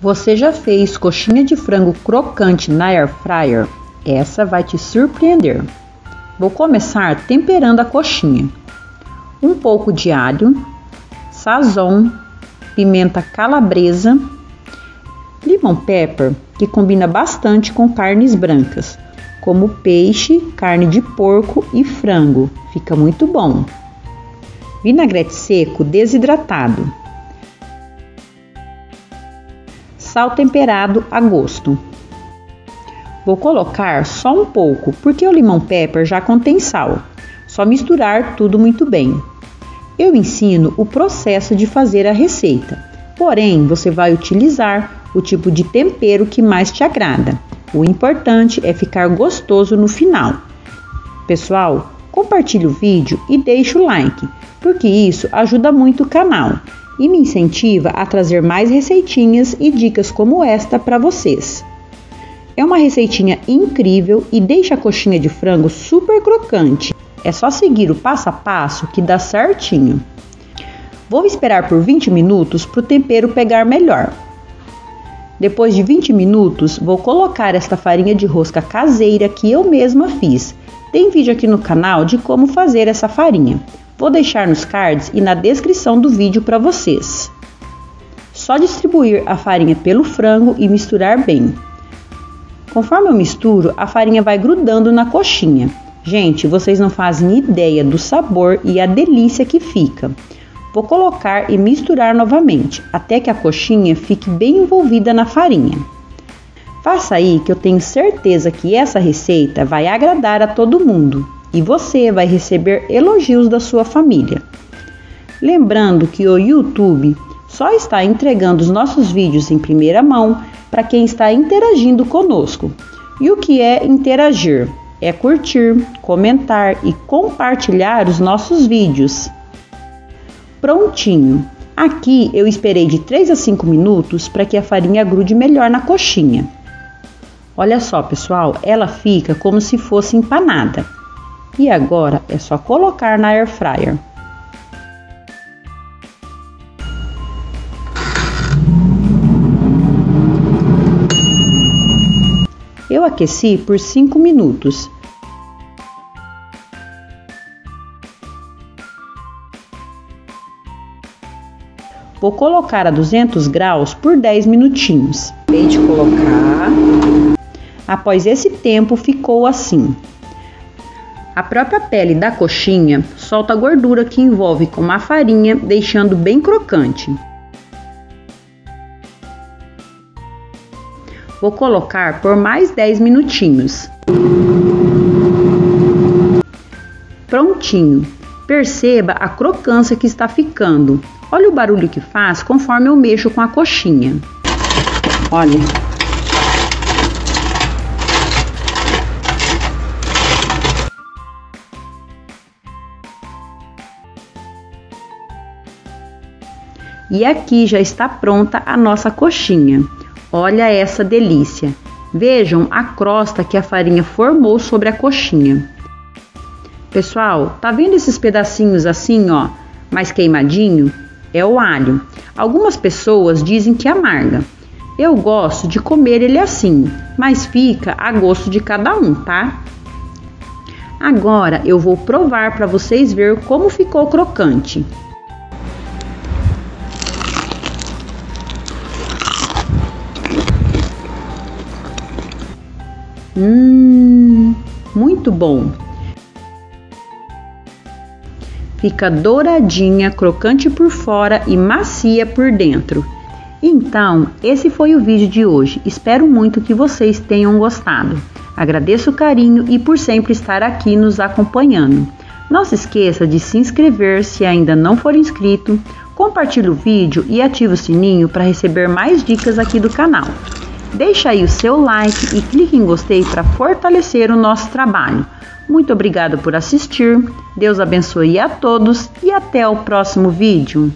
Você já fez coxinha de frango crocante na air fryer? Essa vai te surpreender. Vou começar temperando a coxinha. Um pouco de alho, sazon, pimenta calabresa, limão pepper, que combina bastante com carnes brancas, como peixe, carne de porco e frango. Fica muito bom. Vinagrete seco desidratado sal temperado a gosto. Vou colocar só um pouco, porque o limão pepper já contém sal. Só misturar tudo muito bem. Eu ensino o processo de fazer a receita, porém você vai utilizar o tipo de tempero que mais te agrada. O importante é ficar gostoso no final. Pessoal, compartilhe o vídeo e deixe o like, porque isso ajuda muito o canal e me incentiva a trazer mais receitinhas e dicas como esta para vocês. É uma receitinha incrível e deixa a coxinha de frango super crocante. É só seguir o passo a passo que dá certinho. Vou esperar por 20 minutos para o tempero pegar melhor. Depois de 20 minutos, vou colocar esta farinha de rosca caseira que eu mesma fiz. Tem vídeo aqui no canal de como fazer essa farinha. Vou deixar nos cards e na descrição do vídeo para vocês. Só distribuir a farinha pelo frango e misturar bem. Conforme eu misturo, a farinha vai grudando na coxinha. Gente, vocês não fazem ideia do sabor e a delícia que fica. Vou colocar e misturar novamente, até que a coxinha fique bem envolvida na farinha. Faça aí que eu tenho certeza que essa receita vai agradar a todo mundo e você vai receber elogios da sua família. Lembrando que o YouTube só está entregando os nossos vídeos em primeira mão para quem está interagindo conosco. E o que é interagir? É curtir, comentar e compartilhar os nossos vídeos. Prontinho! Aqui eu esperei de 3 a 5 minutos para que a farinha grude melhor na coxinha. Olha só, pessoal, ela fica como se fosse empanada. E agora é só colocar na air fryer. Eu aqueci por 5 minutos. Vou colocar a 200 graus por 10 minutinhos. Acabei de colocar. Após esse tempo ficou assim. A própria pele da coxinha solta a gordura que envolve com a farinha, deixando bem crocante. Vou colocar por mais 10 minutinhos. Prontinho. Perceba a crocância que está ficando. Olha o barulho que faz conforme eu mexo com a coxinha. Olha. E aqui já está pronta a nossa coxinha. Olha essa delícia! Vejam a crosta que a farinha formou sobre a coxinha. Pessoal, tá vendo esses pedacinhos assim, ó, mais queimadinho? É o alho. Algumas pessoas dizem que amarga. Eu gosto de comer ele assim, mas fica a gosto de cada um, tá? Agora eu vou provar para vocês ver como ficou crocante. Hum, muito bom. Fica douradinha, crocante por fora e macia por dentro. Então, esse foi o vídeo de hoje. Espero muito que vocês tenham gostado. Agradeço o carinho e por sempre estar aqui nos acompanhando. Não se esqueça de se inscrever se ainda não for inscrito, compartilhe o vídeo e ative o sininho para receber mais dicas aqui do canal. Deixa aí o seu like e clique em gostei para fortalecer o nosso trabalho. Muito obrigado por assistir, Deus abençoe a todos e até o próximo vídeo.